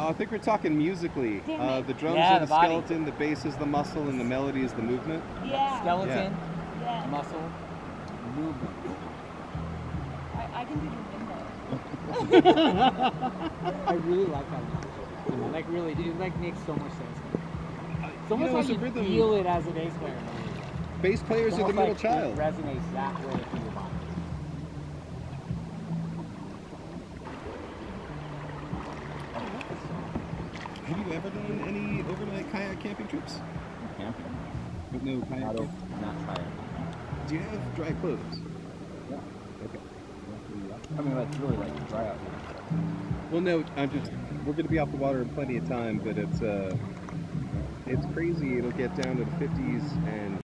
Uh, I think we're talking musically. Uh, the drums Yeah, are the, the body. skeleton, the bass is the muscle, and the melody is the movement. Yeah. Skeleton, Yeah. muscle, movement. I, I can do the limbo. I really like that. You like really, dude, like makes so much sense. It's almost know, like you rhythm. feel it as a bass player. Bass players are the almost middle like child. It resonates that way Have you ever done any overnight kayak camping trips? Camping. With no kayak? Not, camp? not it. Do you have dry clothes? Yeah. Okay. I mean, that's really like dry out here. Well, no, I'm just. We're going to be off the water in plenty of time, but it's uh, it's crazy. It'll get down to the 50s and